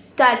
Start.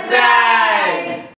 What's up?